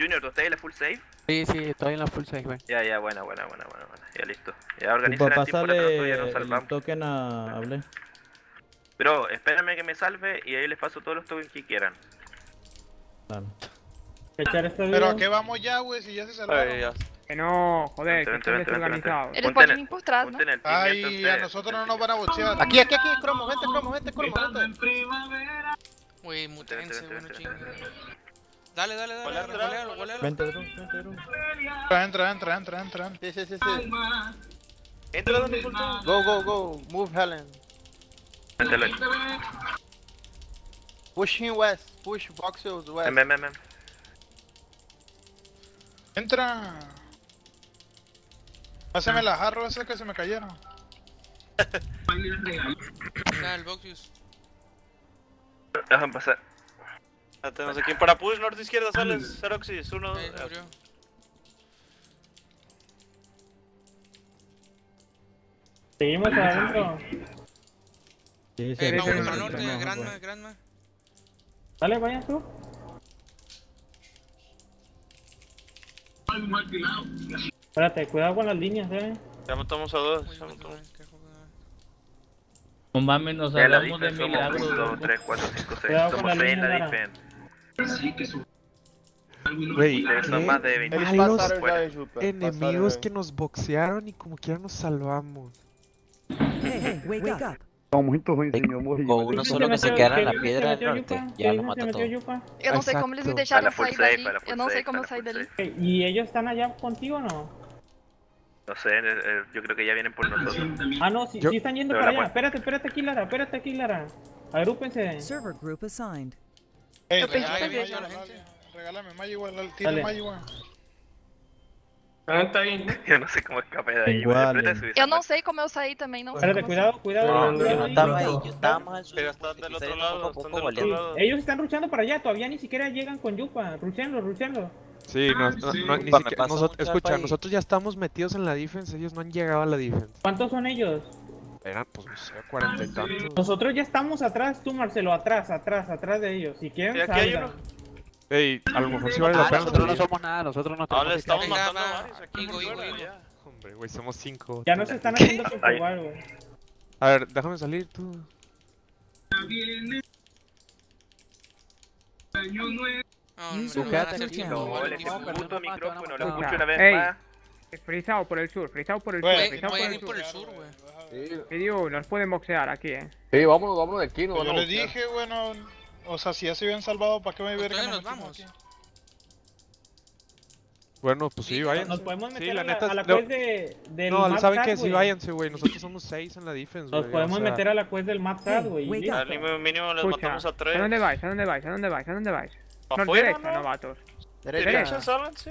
Junior, ¿tú estás en la full save? Sí, sí, estoy en la full save, güey. Ya, ya, buena, buena, buena, buena, buena. Ya listo. Ya papá el tiempo ya nos salvamos. token a Hablé. Pero espérame que me salve y ahí les paso todos los tokens que quieran. Echar este Pero. ¿a qué vamos ya, güey? Si ya se salvaron. Ay, ya. Que no, joder, que Vente, estoy vente, vente, desorganizado. vente. Eres atrás, ¿no? el Ay, a nosotros no nos van a bochear. Aquí, aquí, aquí, cromo, vente, cromo, vente, cromo, vente. Vente, mutense, bueno, vente. Dale, dale, dale, dale, golealo, golealo. Vente. Entra, entra, entra, entra, entra. Sí, sí, sí, sí. Entra donde Go, go, go. Move, Helen. Métele. Push him west. Push Voxels west. Ven, ven, ven, ven. Entra. Pásame la jarro esa que se me cayeron. Ya, el Voxius. Déjame pasar. Ya tenemos aquí para push, norte izquierda, sales. Xeroxis, uno. Seguimos adentro. Sí, sí, Eh, para norte, Granma. Granma. Dale, vayan tú. Espérate, cuidado con las líneas, eh. Ya matamos a dos. Ya matamos. No mames, nos Ya la hablamos de milagros. 1, 2, loco. 3, 4, 5, 6. Cuidado con Somos la 6 en la Güey, son qué más de 20. malos enemigos que nos boxearon y como quiera nos salvamos. Con uno solo que se quedara en la piedra del norte, ya lo mató todo. Yo no sé cómo les de la full Yo no sé cómo a la salir de full allí. save. ¿Y ellos están allá contigo o no? No sé, eh, eh, yo creo que ya vienen por nosotros. Ah, no, sí, sí están yendo para allá. puerta- Espérate, espérate aquí, Lara. Espérate aquí, Lara. Agrúpense. Server group assigned. Ey, Yo pensé regálame la regálame- igual, tira igual. Yo no sé cómo escapé de ahí. Igual, eh. subir Yo no sé cómo salir también, no Espérate, cuidado, cuidado. Yo cuidado, no ahí. estaba ahí, yo estaba más al sur. Pero están del otro lado, Poco a están poco del otro valiendo. lado. Ellos están ruchando para allá, todavía ni siquiera llegan con Yupa. Ruchenlo, ruchenlo. Sí, no, no, no, ni siquiera, nosotros, escucha, nosotros ya estamos metidos en la defense, ellos no han llegado a la defense. ¿Cuántos son ellos? Eran, pues, no sé, cuarenta y tantos. Nosotros ya estamos atrás, tú Marcelo, atrás, atrás, atrás de ellos. Si quieren, Sí, aquí hay salgan. uno. Ey, a lo mejor sí vale la Ah, pena. nosotros no somos nada, nosotros no Ahora tenemos estamos matando a varios aquí. Ya. Hombre, güey, somos cinco. Ya nos están haciendo que igual, güey. A ver, déjame salir tú. Ah, hombre, User me van a left hacer your tiempo, channel. igual, Ole, tiempo. qué puto micrófono, lo escucho una vez más. Frisado por el sur, frisado por el sur, frisado por pueden el por el sur, güey. Que digo, nos pueden boxear aquí, eh. Sí, vámonos, vámonos de aquí, nos Pues yo a les dije, bueno, o sea, si ya se habían salvado, ¿para qué me verga Entonces nos vamos. Bueno, pues sí, Sí, vayan. Nos podemos meter Sí, la a la, neta, a la quest de, del No, Map ¿saben qué? Sí, güey. váyanse, güey. Nosotros somos seis en la defense, Nos güey. podemos o sea, meter a la quest del Map Cat, güey. mínimo, les matamos a ¿a dónde vais? ¿A dónde vais? ¿A dónde vais? ¿A dónde vais? ¿Pa' No, afuera, derecha, no? no, vatos. Derecha, salen, sí.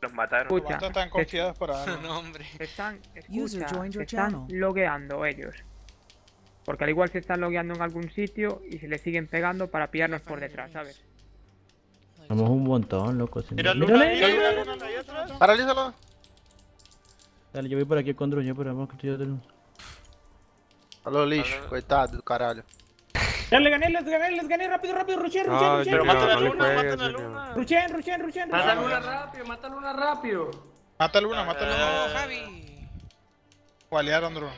Los mataron. Los Escucha, vatos están confiados para algo. No, hombre. están, escucha, están logueando ellos. Porque al igual se están logueando en algún sitio y se les siguen pegando para pillarnos por detrás, ¿sabes? Somos un montón, loco. Mira, Luna, mira, mírale. Luna, Luna. Paralízalo. Dale, yo voy por aquí con yo por aquí que estoy de Alô, lixo, coitado do caralho. Ya le gané, les gané, les gané, rápido, rápido, ruchen, ruchen, No, ruchen. Pero Junior, matan a no le Luna, juegues, matan a Junior. Luna. Ruchen, ruchen, ruchen, Mátalo ruchen. una rápido, mátalo una rápido. Mátalo una, mátalo una. No, Javi. Gualearon, Drew.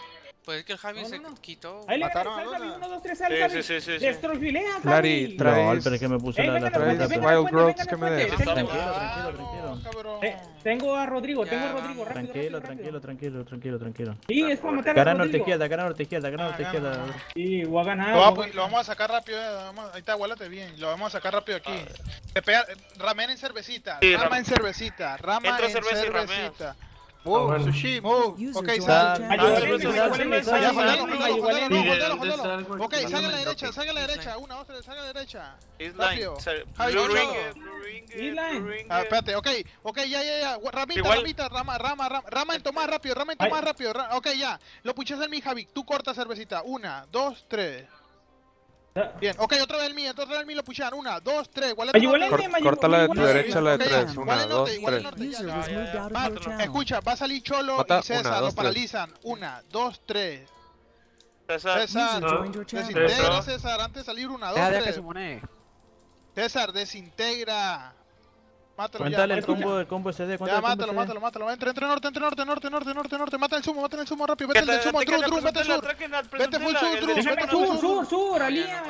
Pues es que el Javi No, se no, no. quitó. Ahí le Mataron a sal, Javi, Luna. uno, dos, tres, sal, Sí, Javi. sí, sí, sí, sí. Destrofilea, Clary, Javi. traes- No, pero es que me puse la, la al traes al Wild vengan que al me Tranquilo, Ah, tranquilo, tranquilo. Eh, Tengo a Rodrigo, tengo a. Rodrigo, Tranquilo, tranquilo, tranquilo, tranquilo, tranquilo. Sí, es para matar a Cara norte Rodrigo. izquierda, cara norte izquierda, cara norte Ah, izquierda. gana. Sí, voy a ganar. Lo, vamos, a sacar rápido, eh, ahí está, guálate bien, lo vamos a sacar rápido aquí. Pega, ramen en cervecita, rama ramen. en cervecita, rama en cervecita. Move, sushi, Move, User ok, sal. Ok, sal, salga a la sal, derecha, salga a la derecha, una, tres, salga a la derecha. Rápido. Ah, espérate, ok, ok, ya, ya, ya, ramita, ramita, rama, rama, rama, rama en tomar rápido, rama en tomar rápido, ok, ya, lo puchas en mi Javi, tú corta cervecita, una, dos, tres. Bien, ok, otra vez el mí, otra vez el mí lo pushan. Una, dos, tres, igual Corta la de tu derecha, la de tres. Una, dos, tres. Escucha, va a salir Cholo y César, lo paralizan. Una, dos, tres. César, desintegra César antes de salir una, dos, tres. César, desintegra. Mátalo, Cuéntale ya, el combo, el combo SD. Ya, mátalo, mátalo, mátalo. Entra, entra norte, entra norte, norte, norte, norte, norte. Mata el sumo, mata el sumo rápido. Vete el sumo, true, true, vete el sur. Vete full sur, true. Vete full sur, sur, alía.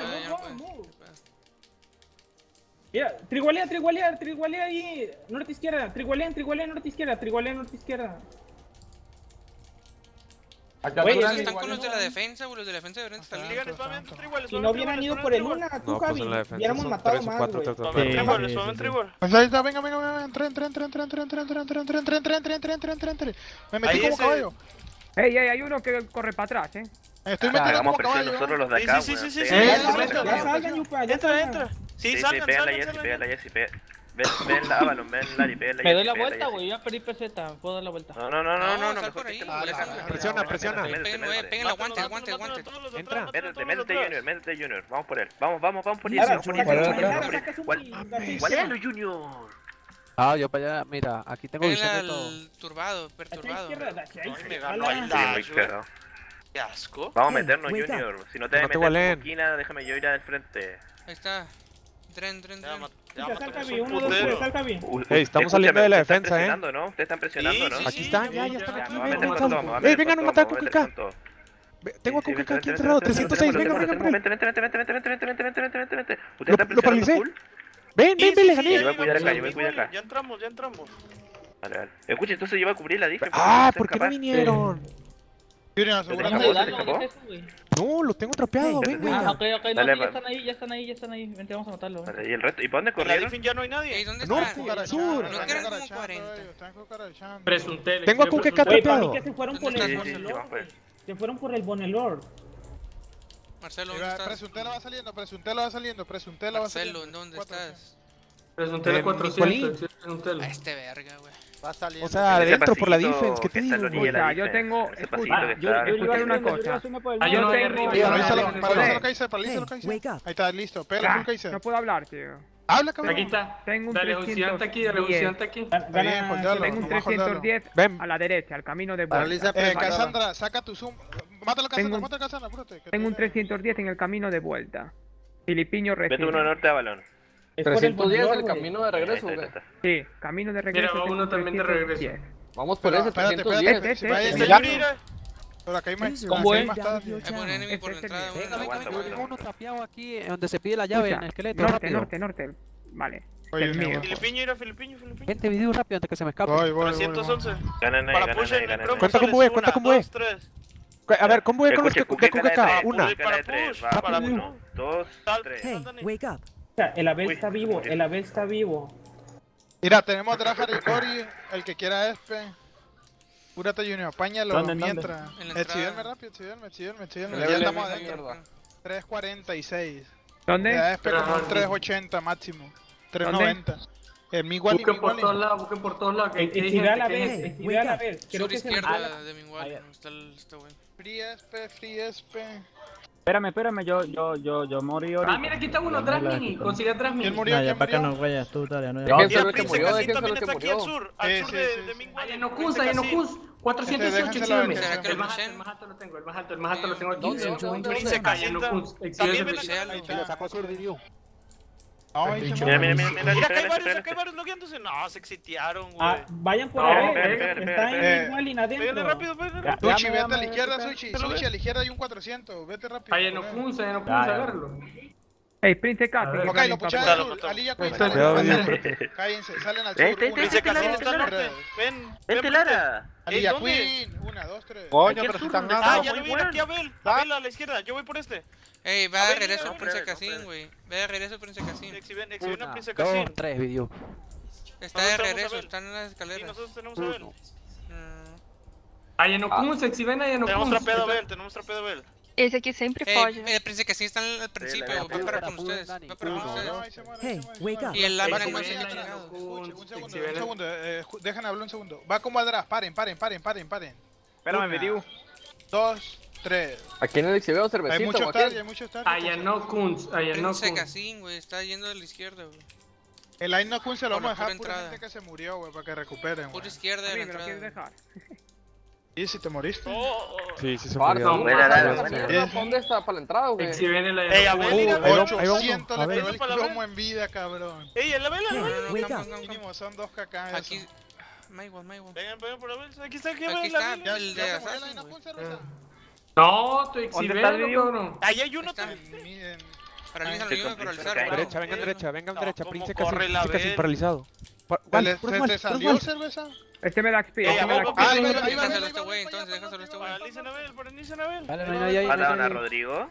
Mira, trigualea, trigualea, trigualea ahí. Norte izquierda, trigualea, trigualea, norte izquierda, trigualea, norte izquierda. Güey, están con los de la defensa, güey. Los de la defensa de Oriente están iguales. Si no hubieran ido por el una, tú, Javi, hubiéramos matado más. Pues ahí está, venga, venga, venga. Entren, entren, entren, entren, entren, entren, entren, entren, entren, entren, entren, entren, entren, entren, entren. Me metí como caballo. Ey, ey, hay uno que corre para atrás, eh. Estoy metiendo como caballo. nosotros los de entra, entra. Sí, salgan, salgan. Ven, ven, Avalon, ven, Larry, ven, Larry. Me doy la vuelta, güey, yo perdí peseta, puedo dar la vuelta. No, no, no, no, no, no, Presiona, presiona. Peguen la guante, el guante, el guante. Entra. Métete, métete Junior, métete Junior. Vamos por él, vamos, vamos, vamos por él. Por ¿Cuál es Junior? Ah, yo para allá, mira, aquí tengo visión todo. turbado, perturbado. Me ganó ahí la... Qué asco. Vamos a meternos, Junior. Si no te metes en la esquina, déjame yo ir al frente. Ahí está. Tren, tren, estamos saliendo de la defensa, eh. están presionando, ¿no? Aquí están, ya, ya están aquí. Ey, vengan a matar a Kukuka. Tengo a Kukuka aquí encerrado, 306, venga, venga, venga. Vente, vente, vente, vente, vente, vente, vente, vente, vente, vente. Lo paralicé. Ven, ven, ven, le Ya entramos, ya entramos. Vale, vale. Escucha, entonces yo voy a cubrir la disque. Ah, ¿por qué no vinieron? No, los tengo trapeados, venga. Ah, ok, ok, no, ya están ahí, ya están ahí, ya están ahí. Vente, vamos a matarlo. Eh. ¿Y el resto? ¿Y para dónde corrieron? No hay nadie. Están? sur. No Tengo a Kuke acá trapeado. Se fueron por el pues. Se fueron por el Bonelord. Marcelo, ¿dónde estás? Va saliendo, presuntela va saliendo, presuntela va saliendo. Marcelo, ¿dónde estás? Presuntelo 400. A este verga, güey. Va saliendo. O sea, adentro por la defense, ¿qué te digo? O yo tengo... Escucha, ah, yo, yo digo una cosa. Yo tengo... Paraliza lo que hice, paraliza lo. Ahí está, listo. Pega lo que. No puedo hablar, tío. Habla, cabrón. Aquí está. Tengo un 310. aquí, dale, buceante. Tengo un 310 a la derecha, al camino de vuelta. Eh, Cassandra, saca tu zoom. Mátalo, Cassandra, mátalo, Cassandra, Tengo un 310 en el camino de vuelta. Filipiño recibe. Vete uno norte a balón. Es el camino de regreso, güey. Sí, camino de regreso. Mira, uno también de regreso. Vamos por ese, 310. Más. ¿Cómo este es? Hay enemigo por entrada. Venga, uno tapeado aquí eh, donde se pide la llave en el esqueleto. Norte, norte, norte. Vale. Filipiño, ir Filipiño, Filipiño. Vente, rápido antes que se me escape. Voy, voy, 311. Ganan ahí, ahí. Cuenta cómo es, cuenta cómo es. A ver, ¿cómo es? ¿Cómo es que acá? Una. Para push. Para dos, tres. Hey, wake up. El Abel Uy, está vivo, el Abel está vivo. Mira, tenemos a Drajar Cory, el que quiera Espe. Cúrate Junior, apáñalo ¿Dónde, mientras. ¿dónde? Rápido, exidirme, exidirme, exidirme. Ya estamos adentro. 346. ¿Dónde? Ya Espe con un 380 máximo. 390. ¿Dónde? El Miguel Busquen por todos lados, busquen por todos lados. Estirar la vez, estirar la vez. Creo que izquierda de Miguel, está este wey. Free Espe, free Espe. Espérame, espérame, yo, yo, yo, yo morí ah, ahorita. Ah, mira, aquí está uno atrás mí, consigue atrás mí. ¿Quién murió? Ya para acá no, güey, tú, Talia, no. ¿De quién que murió? Quién que murió? al sur, al sur de Mingua. En Ocus, en Ocus. El más alto lo tengo, el más alto, el más alto lo tengo aquí. ¿Dónde? ¿Dónde? ¿Dónde? Lo sacó sur de Ay, mira, mira, mira, mira, mira, acá hay varios, acá hay varios logueándose. No, se exitearon, güey. Ah, vayan por ahí, eh, están en igual y nadie. Pégale rápido, pégale rápido. Sushi, vete a la izquierda, Sushi. Sushi, a la izquierda hay un 400, vete rápido. Ahí en Okunza, en Okunza, agárralo. Ey, Prince Catin. Ok, lo pucharon Alilla Queen. Cállense, salen al sur. Este, este, este, está al norte. Ven, este Lara. Alilla Queen, una, dos, tres. Coño, pero si están Ah, ya lo viene aquí Abel. Ah. Abel a la izquierda, yo voy por este. Ey, va de regreso Prince Casin, güey. Ve de regreso Prince Casin. Exhiben, exhiben a Prince Casin. tres video. Está de regreso, están en las escaleras. Sí, nosotros tenemos a Abel. Ah, Ayanokun, ah. se exhiben Ayanokun. Tenemos trapeado Abel, tenemos trapeado Abel. Ese aqui sempre eh. El eh, PSX está al principio, va para con ustedes. Va con ustedes. Hey, wake up. Y el se. Un segundo, hablar un segundo. Va como atrás. Paren, paren, paren, paren, paren. Espérame, Dos, tres. Aquí en el. Hay hay mucho tarde. Allá no Kunz, allá no Kunz. güey. Está yendo a la izquierda. El se lo vamos a dejar que se murió, güey, para que recuperen, güey. ¿Y si te moriste? Sí, sí se murió. ¿dónde está- ¿Dónde está? ¿Para la entrada o qué? Si viene la Ey, a ver, mira, Ahí va- ahí va 800 uno. A le ver. pegó el Para ver. cromo en vida, cabrón. Ey, en la vela, No, la no, vela. no. Mínimo son 2kk Aquí. eso. Maywan, Maywan. Vengan, vengan por la vela. Aquí está, aquí Aquí la está. vela. Ya, El de Assassin. No, estoy ¿Dónde está exhibiendo. Ahí hay uno Está. también. En mi- en- Paraliza, Sí, lo digo de con paralizar. Prince güey. Derecha, vengan derecha, vengan derecha. ¿cómo Prince corre casi, paralizado. Pa- ¿Se te salió cerveza? Este me da XP, Ey, este a me da huevo XP. Ah, Déjaselo a este güey, entonces, déjaselo a este güey. va. Paralicen a ver, paralicen a ver. Vale, no hay a. Rodrigo.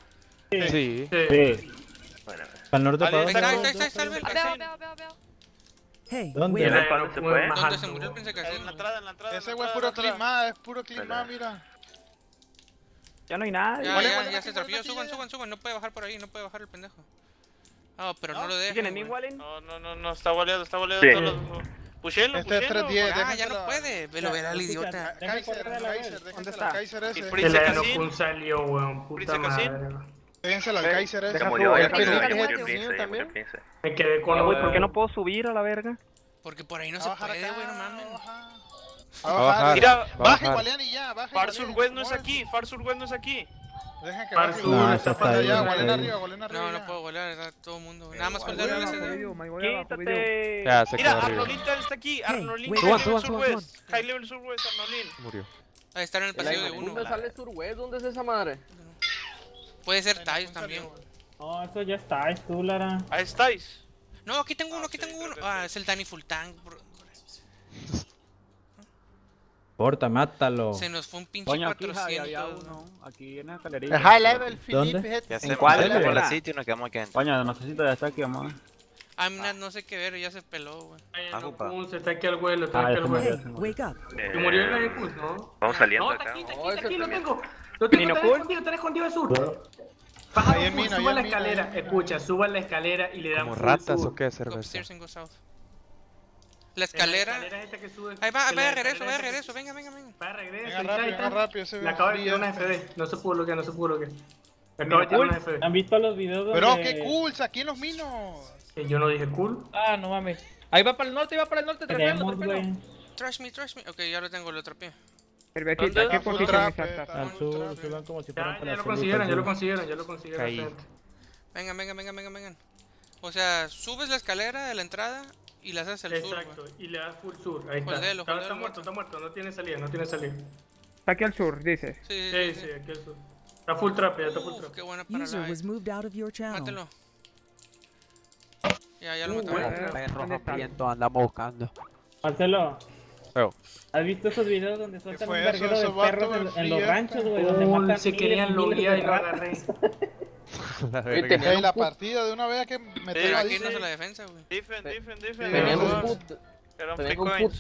Sí. Sí. Bueno, Al norte para Ahí está, está, está, el Veo, veo, veo, veo. Hey, ¿Dónde? ¿Dónde up. cuándo se fue? ¿Dónde se murió el Prince En la entrada, en la entrada. Ese en güey la es puro en la clima, es puro clima, Espera. mira. Ya no hay nada. Ya, ya, ya se aquí, Suban, suban, suban. No puede bajar por ahí, no puede bajar el pendejo. Ah, pero no lo dejan. ¿Tienen güey. igual en? No, no, no, no, está boleado, está boleado. Pushelo, Este es pushelo. 310, Ah, ya no puede. Velo, verá el idiota. Kaiser, déjensela está? Kaiser ese. Prince El. Aenokun salió, weón. Puta madre. Déjensela al Kaiser ese. Se Deja murió, ya. Me quedé con lo güey, ¿por qué no puedo subir a la verga? Porque por ahí no se puede, güey, no mames. a bajar. Mira, Baja y ya, baja Far igualean. Sur West no es aquí, Far Sur West no es aquí. Dejen que igual. está allá, está arriba, igualen arriba. No, no puedo volar, está todo el mundo. Nada más abajo, video. Quítate. Ya, se quedó Mira. Arnolín está aquí, Arnolín, wait, High suban, Level. High Level Sur West, Arnolín. Murió. Ahí está en el pasillo de uno. ¿Dónde sale Surwest? ¿Dónde es esa madre? Puede ser Thais también. No, eso ya está, es tú, Lara. Ahí estáis. No, aquí tengo uno, Ah, aquí tengo uno. Ah, es el Danny Full Tank. bro. Mátalo. Se nos fue un pinche Coño, aquí Javi, 400. había uno. Aquí en la. El high level, ¿Dónde? Felipe. ¿Qué Head- hacemos? cuál? ¿Verdad? el sitio y nos quedamos aquí adentro. Coño, no necesito ya está aquí, no sé qué ver, ya se peló, güey. Ah, jupa. Se está aquí al vuelo, está Ah, aquí al vuelo. ese Hey, murió. wake up. Eh, murió el ¿no? Vamos saliendo No, acá. está aquí, está No, aquí, está aquí, lo tengo. Lo tengo, ¿Minocul? está escondido, está escondido al sur. Baja en suba en la en escalera, escucha, suba la escalera y le dan ¿Como ratas sur. o qué, Go cerveza? La escalera. La escalera esta que sube. Ahí va, vaya la de regreso, vaya regreso. Venga, venga, venga. Va de regreso, Venga rápido, está, venga rápido, ese Le acabo de tirar una FD, no se pudo bloquear, no se pudo bloquear. Le acabo de tirar una FD. ¿Han visto los videos donde... Pero qué cool, aquí en los minos. Eh, Yo no dije cool. Ah, no mames. Ahí va para el norte, ahí va para el norte, trependo. güey. Trash me, trash me. Ok, ya lo tengo el otro pie. Cervecita, ¿qué posición trap, exacta? está Al sur, suban como si fueran Ya, ya lo consiguieron, ya lo consiguieron, ya lo consiguieron. Venga, venga, venga, venga, venga. O sea, subes la escalera de la entrada y la haces al sur, Exacto, y le das full sur, ahí está. Holdelo, Está, está muerto, está muerto, no tiene salida, no tiene salida. Está aquí al sur, dices. Sí, sí, Sí, sí. sí, aquí al sur. Está full trap, ya está full trap. qué buena para User la was moved out of your channel. Mátelo. Ya, ya lo Uh, mataron. Perro hambriento andamos buscando. Marcelo, Feo. ¿has visto esos videos donde sueltan un verguero de perros en, en los ranchos, güey? Donde matan se querían loguear y lo agarré. La verga. un la put- partida de una vez que Pero meterla hay que ahí. irnos a la defensa, güey. Defend, defend, defend. Tenían Vamos, un vamos. put- Eran tenían free un coins. put